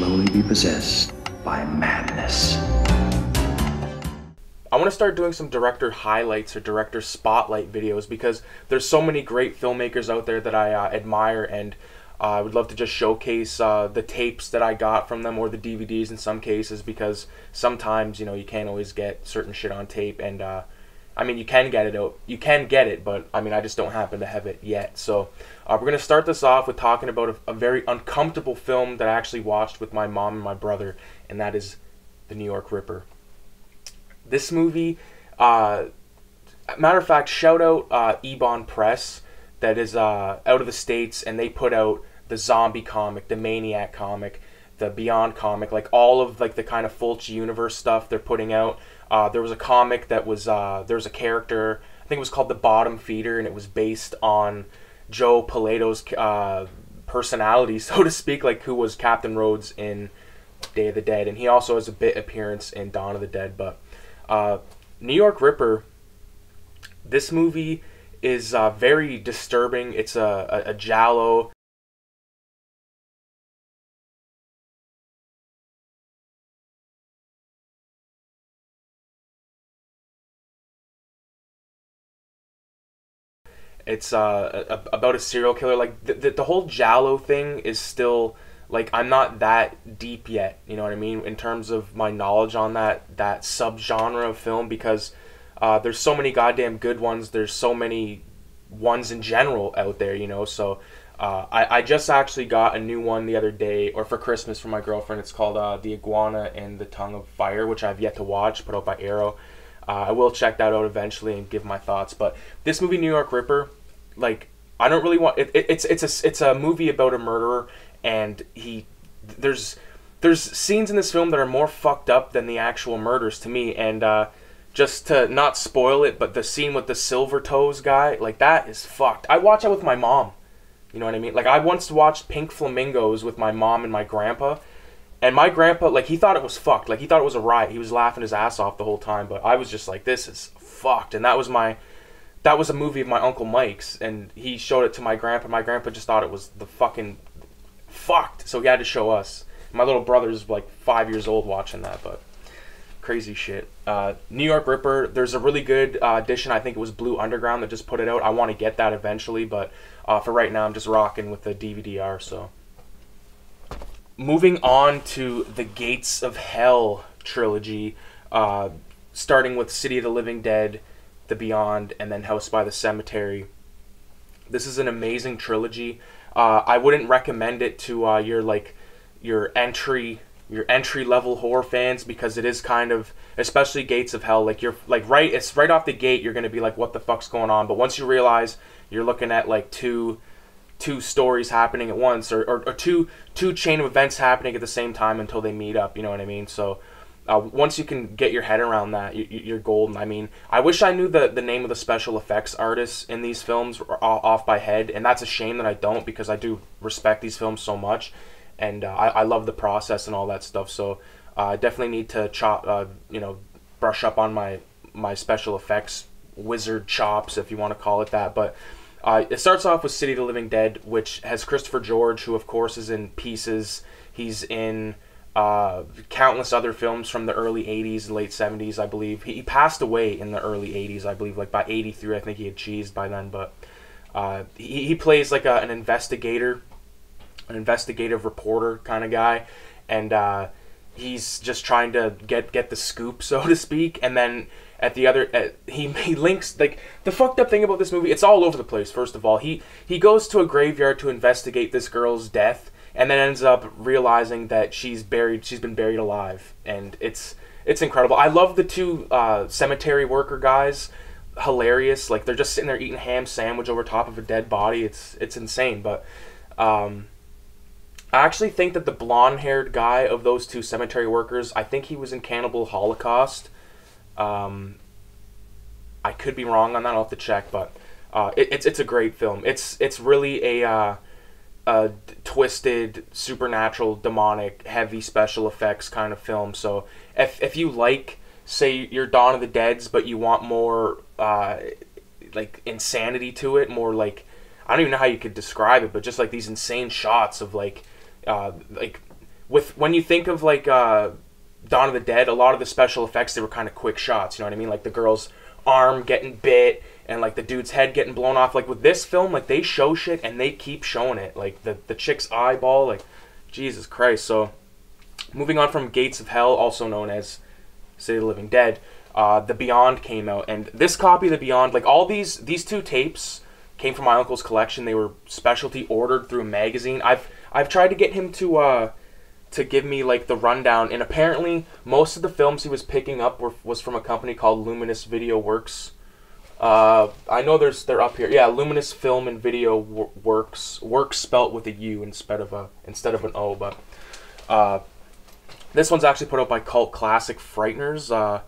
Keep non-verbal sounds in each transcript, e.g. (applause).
slowly be possessed by madness. I want to start doing some director highlights or director spotlight videos because there's so many great filmmakers out there that I uh, admire and uh, I would love to just showcase uh, the tapes that I got from them or the DVDs in some cases because sometimes you know you can't always get certain shit on tape and uh, I mean you can get it out you can get it but I mean I just don't happen to have it yet so uh, we're gonna start this off with talking about a, a very uncomfortable film that I actually watched with my mom and my brother and that is The New York Ripper. This movie, uh, matter of fact, shout out uh, Ebon Press that is uh, out of the states, and they put out the zombie comic, the Maniac comic, the Beyond comic, like all of like the kind of Fulci universe stuff they're putting out. Uh, there was a comic that was uh, there was a character I think it was called the Bottom Feeder, and it was based on Joe Pilato's uh, personality, (laughs) so to speak, like who was Captain Rhodes in Day of the Dead, and he also has a bit appearance in Dawn of the Dead, but. Uh, New York Ripper. This movie is uh, very disturbing. It's a, a, a giallo. It's uh, a, about a serial killer. Like the, the, the whole giallo thing is still like I'm not that deep yet, you know what I mean, in terms of my knowledge on that that subgenre of film because uh, there's so many goddamn good ones. There's so many ones in general out there, you know. So uh, I I just actually got a new one the other day, or for Christmas for my girlfriend. It's called uh, The Iguana and the Tongue of Fire, which I've yet to watch, put out by Arrow. Uh, I will check that out eventually and give my thoughts. But this movie, New York Ripper, like I don't really want it, it, it's it's a it's a movie about a murderer and he there's there's scenes in this film that are more fucked up than the actual murders to me and uh, just to not spoil it but the scene with the silver toes guy like that is fucked. I watch that with my mom. You know what i mean? Like i once watched pink flamingos with my mom and my grandpa and my grandpa like he thought it was fucked. Like he thought it was a riot. He was laughing his ass off the whole time but i was just like this is fucked and that was my that was a movie of my uncle mike's and he showed it to my grandpa my grandpa just thought it was the fucking fucked. So he had to show us. My little brother's like five years old watching that, but crazy shit. Uh, New York Ripper. There's a really good uh, edition. I think it was Blue Underground that just put it out. I want to get that eventually, but uh, for right now, I'm just rocking with the DVD-R. So, moving on to the Gates of Hell trilogy, uh, starting with City of the Living Dead, The Beyond, and then House by the Cemetery. This is an amazing trilogy. Uh, I wouldn't recommend it to uh, your like your entry your entry level horror fans because it is kind of especially Gates of Hell like you're like right it's right off the gate you're gonna be like what the fuck's going on but once you realize you're looking at like two two stories happening at once or, or, or two two chain of events happening at the same time until they meet up you know what I mean so uh, once you can get your head around that, you, are golden. I mean, I wish I knew the, the name of the special effects artists in these films off by head, and that's a shame that I don't because I do respect these films so much, and uh, I, I love the process and all that stuff. So uh, I definitely need to chop, uh, you know, brush up on my my special effects wizard chops, if you want to call it that. But uh, it starts off with City of the Living Dead, which has Christopher George, who of course is in Pieces. He's in uh, countless other films from the early 80s and late 70s, I believe. He, passed away in the early 80s, I believe. Like by 83, I think he had cheesed by then. But uh, he, he plays like a, an investigator, an investigative reporter kind of guy. And uh, he's just trying to get, get the scoop, (laughs) so to speak. And then at the other uh, he he links like the fucked up thing about this movie it's all over the place first of all he he goes to a graveyard to investigate this girl's death and then ends up realizing that she's buried she's been buried alive and it's it's incredible. I love the two uh, cemetery worker guys. Hilarious like they're just sitting there eating ham sandwich over top of a dead body. It's it's insane but um, i actually think that the blonde haired guy of those two cemetery workers i think he was in cannibal holocaust. Um, i could be wrong on that i'll have to check but uh, it, it's it's a great film. It's it's really a uh, a twisted, supernatural, demonic, heavy special effects kind of film. So if if you like, say, your Dawn of the Dead's, but you want more uh, like insanity to it, more like I don't even know how you could describe it, but just like these insane shots of like uh, like with when you think of like uh, Dawn of the Dead, a lot of the special effects they were kind of quick shots. You know what I mean? Like the girl's arm getting bit and like the dude's head getting blown off. Like with this film, like they show shit and they keep showing it. Like the the chick's eyeball, like Jesus Christ. So moving on from Gates of Hell, also known as City of the Living Dead, uh, The Beyond came out, and this copy of The Beyond, like all these these two tapes came from my uncle's collection. They were specialty ordered through a magazine. I've I've tried to get him to uh to give me like the rundown, and apparently most of the films he was picking up were was from a company called Luminous Video Works. Uh, I know there's they're up here. Yeah, Luminous Film and Video Works. Works spelt with a U instead of a instead of an O, but uh, this one's actually put out by Cult Classic Frighteners. Uh,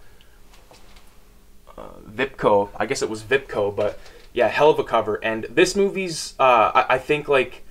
uh, Vipco. I guess it was Vipco, but yeah, hell of a cover. And this movie's, uh, I, I think like,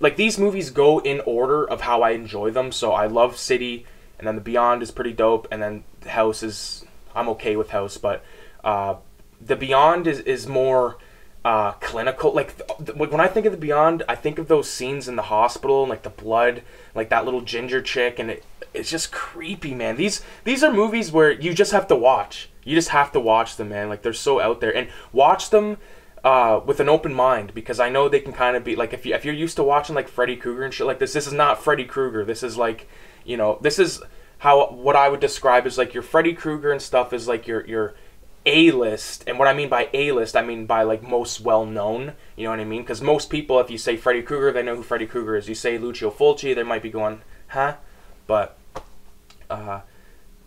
like these movies go in order of how I enjoy them. So I love City, and then The Beyond is pretty dope, and then House is I'm okay with House, but uh, The Beyond is is more uh, clinical. Like th- when I think of The Beyond, I think of those scenes in the hospital, and, like the blood, like that little ginger chick, and it, it's just creepy, man. These these are movies where you just have to watch. You just have to watch them, man. Like they're so out there, and watch them uh, with an open mind because I know they can kind of be like if you if you're used to watching like Freddy Krueger and shit like this. This is not Freddy Krueger. This is like you know this is how what I would describe as like your Freddy Krueger and stuff is like your your a list, and what I mean by A list, I mean by like most well known. You know what I mean? Because most people, if you say Freddy Krueger, they know who Freddy Krueger is. You say Lucio Fulci, they might be going, huh? But uh,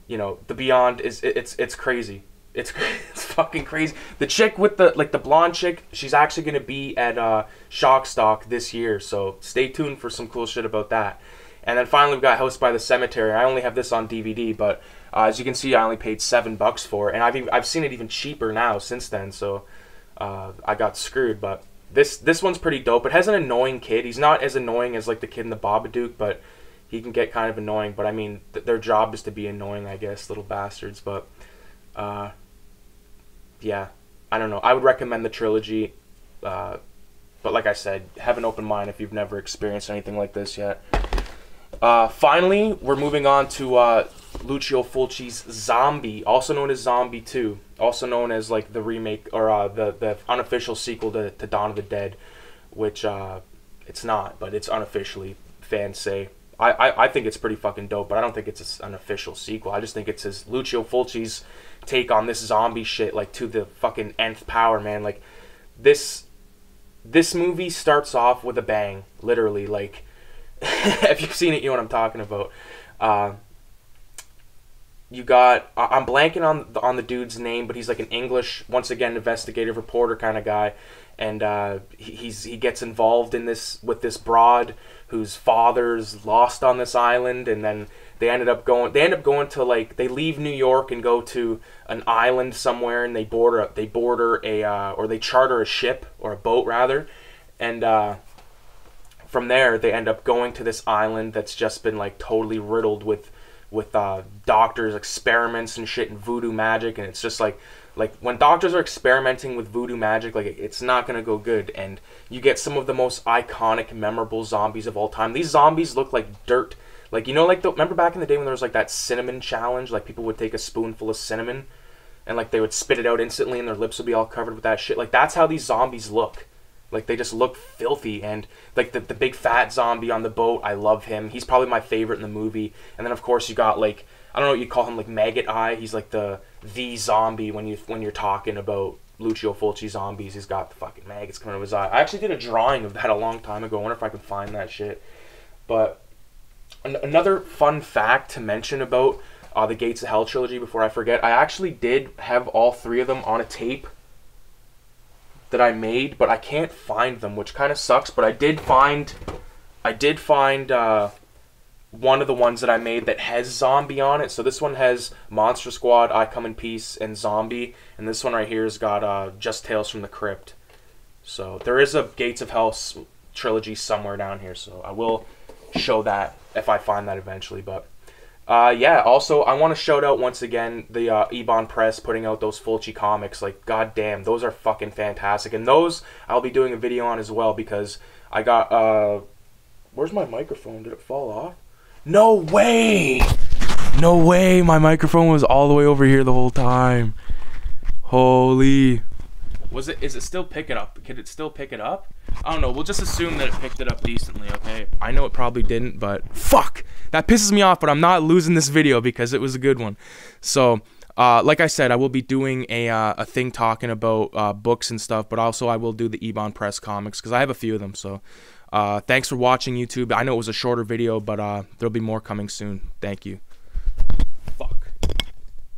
you know, the Beyond is it, it's it's crazy. It's (laughs) it's fucking crazy. The chick with the like the blonde chick, she's actually gonna be at uh, Shockstock this year, so stay tuned for some cool shit about that. And then finally, we've got House by the Cemetery. I only have this on DVD, but uh, as you can see, I only paid seven bucks for it, and I've I've seen it even cheaper now since then. So uh, I got screwed, but this this one's pretty dope. It has an annoying kid. He's not as annoying as like the kid in the Babadook, but he can get kind of annoying. But I mean, th- their job is to be annoying, I guess, little bastards. But uh, yeah, I don't know. I would recommend the trilogy. Uh, but like I said, have an open mind if you've never experienced anything like this yet. Uh, finally, we're moving on to uh, Lucio Fulci's Zombie, also known as Zombie 2, also known as like the remake or uh, the the unofficial sequel to, to Dawn of the Dead, which uh, it's not, but it's unofficially fans say. I, I, I think it's pretty fucking dope, but I don't think it's an official sequel. I just think it's his Lucio Fulci's take on this zombie shit like to the fucking nth power, man. Like this this movie starts off with a bang, literally. Like (laughs) if you've seen it, you know what I'm talking about. Uh, you got I'm blanking on the, on the dude's name, but he's like an English, once again, investigative reporter kind of guy, and uh, he, he's he gets involved in this with this broad whose father's lost on this island, and then they ended up going. They end up going to like they leave New York and go to an island somewhere, and they border they border a uh, or they charter a ship or a boat rather, and uh, from there they end up going to this island that's just been like totally riddled with with uh, doctors experiments and shit and voodoo magic, and it's just like like when doctors are experimenting with voodoo magic like it's not going to go good and you get some of the most iconic memorable zombies of all time. These zombies look like dirt. Like you know like the, remember back in the day when there was like that cinnamon challenge? Like people would take a spoonful of cinnamon and like they would spit it out instantly and their lips would be all covered with that shit? Like that's how these zombies look like they just look filthy and like the, the big fat zombie on the boat i love him he's probably my favorite in the movie and then of course you got like i don't know what you call him like maggot eye he's like the the zombie when you when you're talking about Lucio Fulci zombies. He's got the fucking maggots coming out of his eye. I actually did a drawing of that a long time ago. I wonder if I can find that shit. But an- another fun fact to mention about uh, the Gates of Hell trilogy before I forget, I actually did have all three of them on a tape that I made, but I can't find them, which kind of sucks. But I did find, I did find. Uh, one of the ones that I made that has zombie on it. So this one has Monster Squad, I Come in Peace, and Zombie, and this one right here has got uh, Just Tales from the Crypt. So there is a Gates of Hell trilogy somewhere down here. So I will show that if I find that eventually. But uh, yeah, also I want to shout out once again the uh, Ebon Press putting out those Fulci comics. Like goddamn, those are fucking fantastic, and those I'll be doing a video on as well because I got uh, where's my microphone? Did it fall off? No way! No way! My microphone was all the way over here the whole time. Holy. Was it? Is it still picking up? Could it still pick it up? I don't know. We'll just assume that it picked it up decently. Okay. I know it probably didn't, but fuck. That pisses me off. But I'm not losing this video because it was a good one. So. Uh, like I said, I will be doing a, uh, a thing talking about uh, books and stuff, but also I will do the Ebon Press comics because I have a few of them. So uh, thanks for watching YouTube. I know it was a shorter video, but uh, there'll be more coming soon. Thank you.